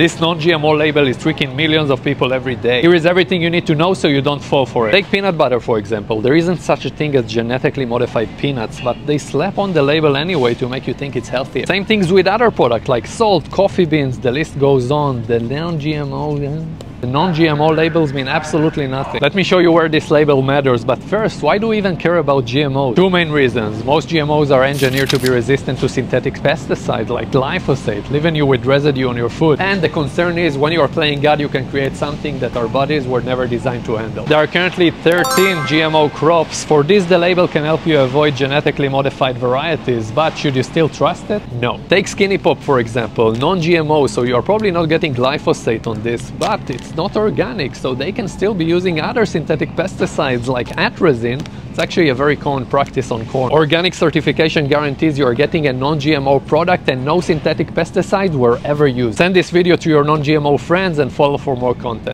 This non-GMO label is tricking millions of people every day. Here is everything you need to know so you don't fall for it. Take peanut butter for example. There isn't such a thing as genetically modified peanuts, but they slap on the label anyway to make you think it's healthier. Same things with other products like salt, coffee beans, the list goes on. The non-GMO... The non-GMO labels mean absolutely nothing. Let me show you where this label matters, but first, why do we even care about GMOs? Two main reasons. Most GMOs are engineered to be resistant to synthetic pesticides like glyphosate, leaving you with residue on your food. And the concern is when you are playing God, you can create something that our bodies were never designed to handle. There are currently 13 GMO crops. For this, the label can help you avoid genetically modified varieties, but should you still trust it? No. Take Skinny Pop, for example, non-GMO, so you're probably not getting glyphosate on this, but it's it's not organic, so they can still be using other synthetic pesticides like atrazine. It's actually a very common practice on corn. Organic certification guarantees you are getting a non-GMO product and no synthetic pesticides were ever used. Send this video to your non-GMO friends and follow for more content.